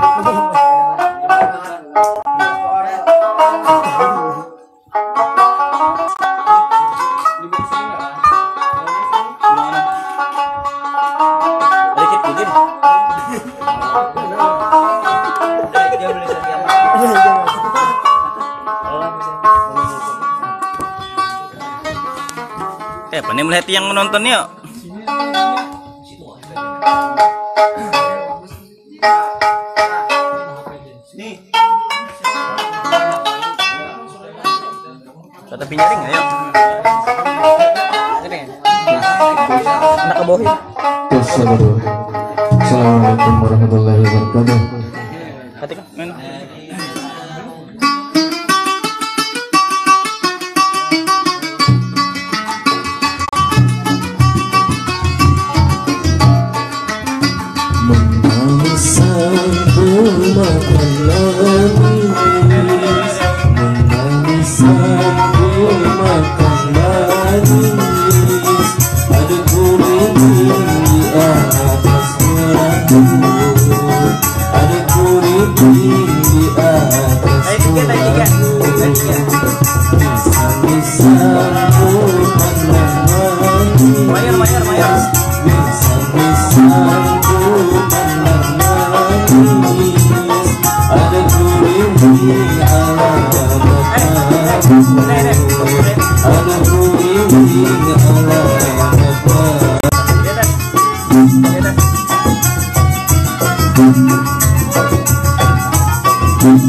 Eh, nih melihat yang menonton yuk? Tapi nyaring ayo. Anak kebohin. Assalamualaikum warahmatullahi wabarakatuh. Thank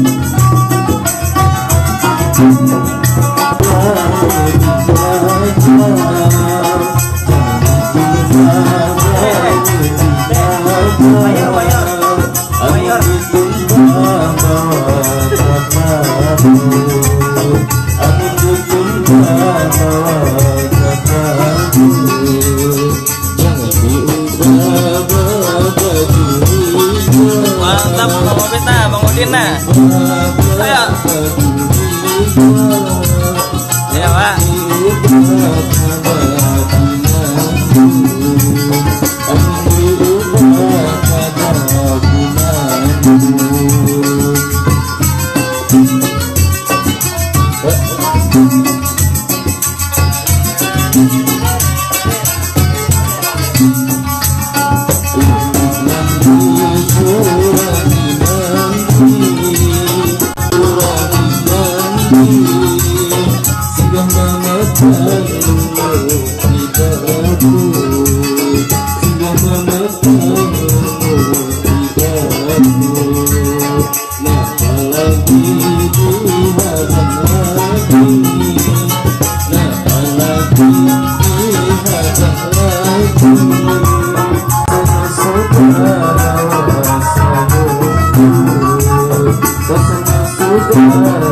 you. Ayo. Thank you.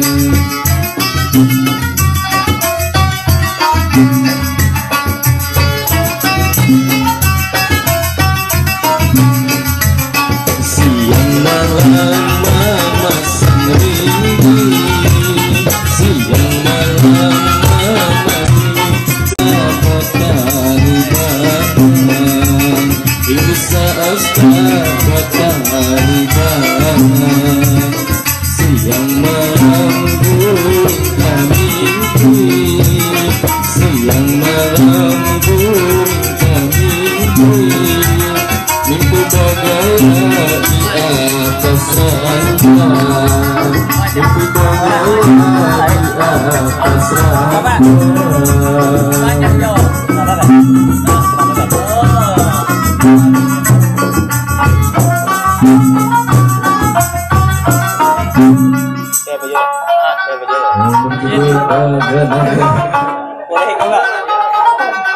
Boleh enggak,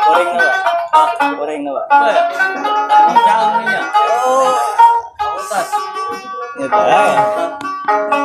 Boleh enggak, Boleh enggak, Oh. Awas. ini Pak.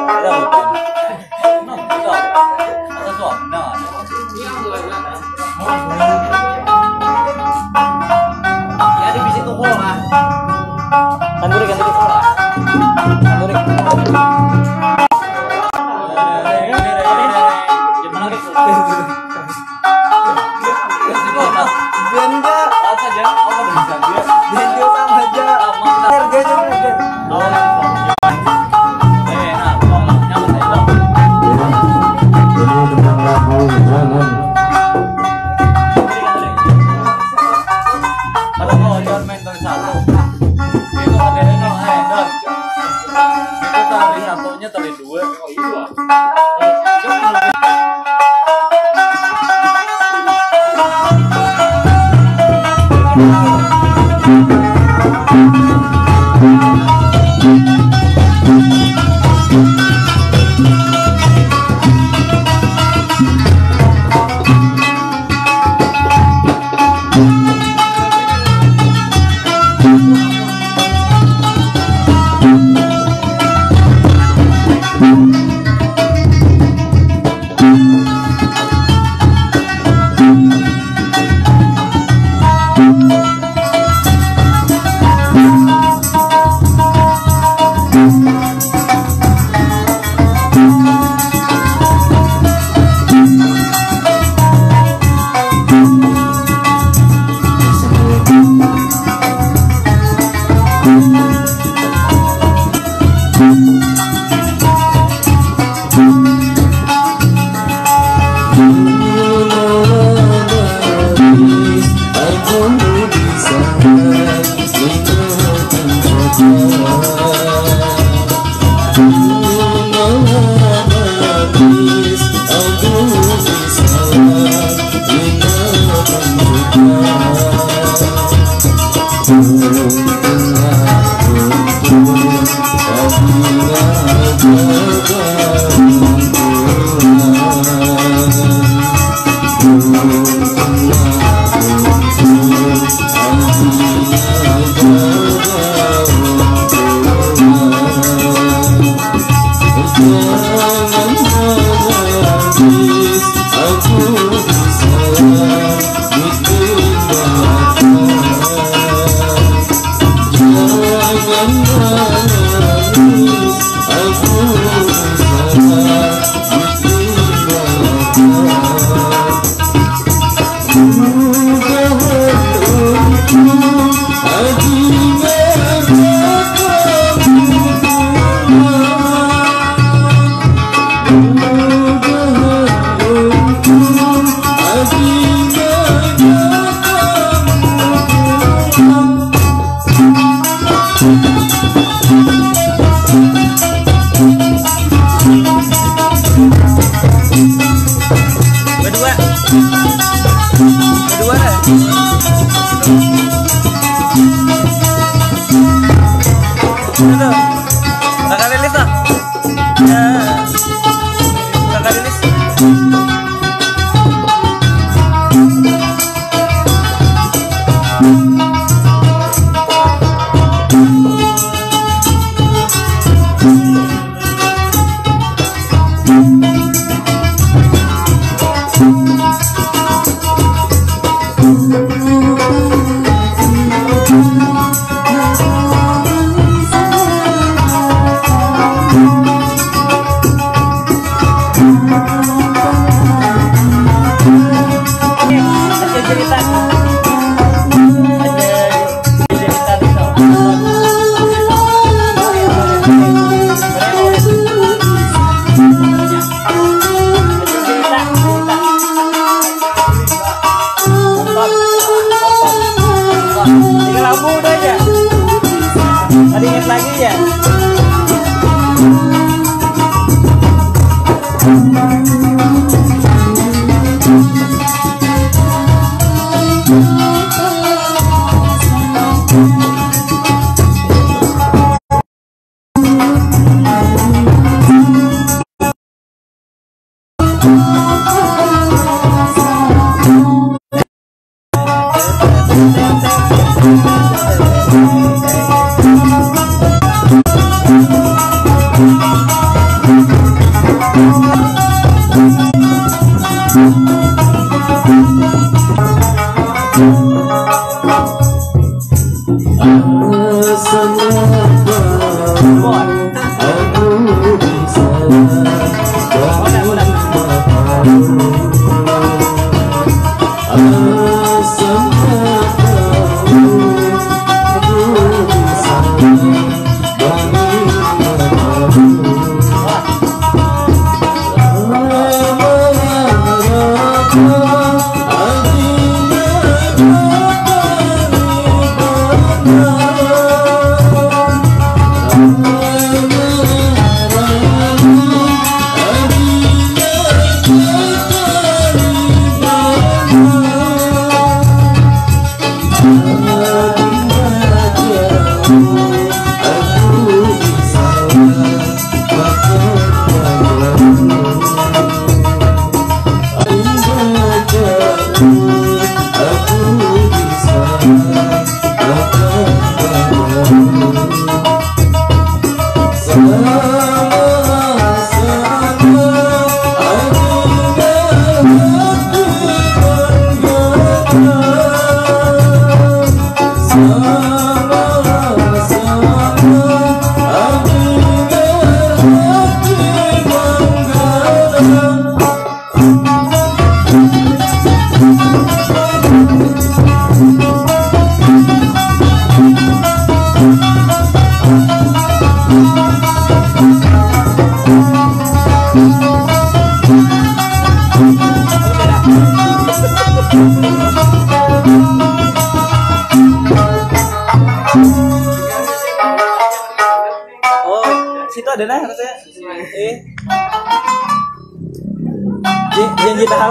Oh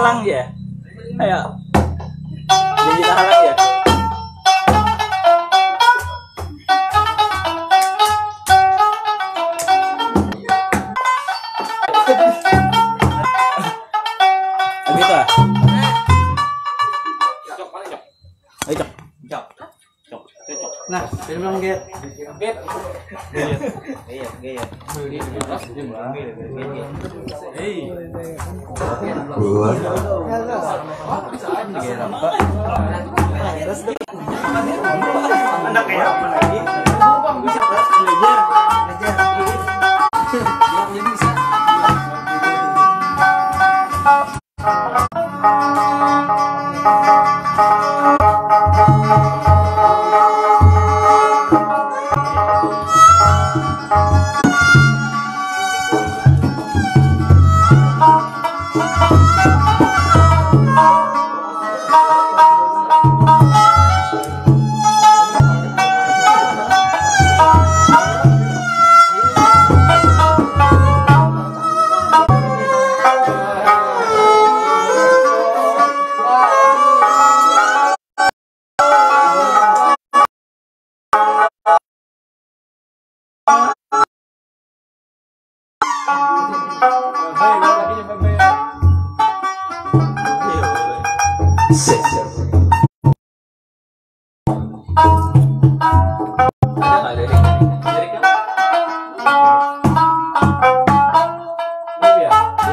janji tak halang ya ayo Nah, film get. Iya, iya. Anak kayak apa lagi?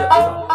감사합니다.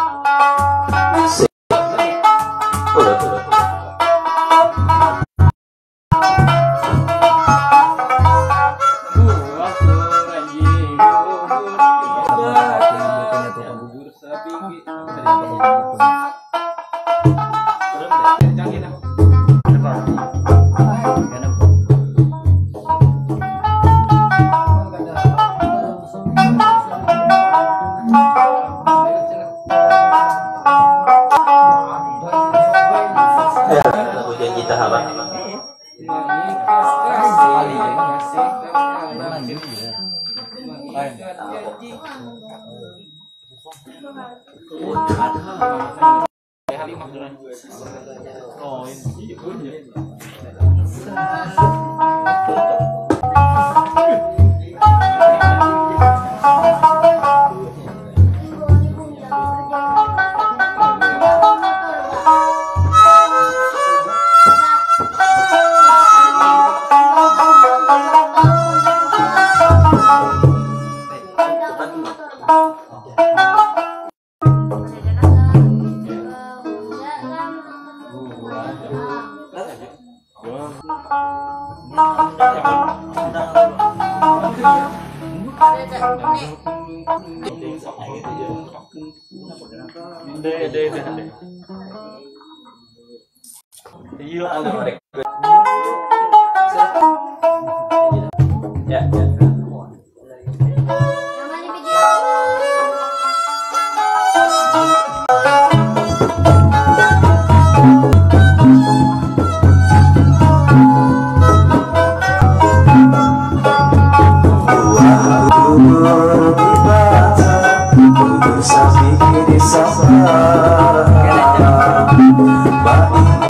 Oh, ini. Ide, ide, ide. Gila,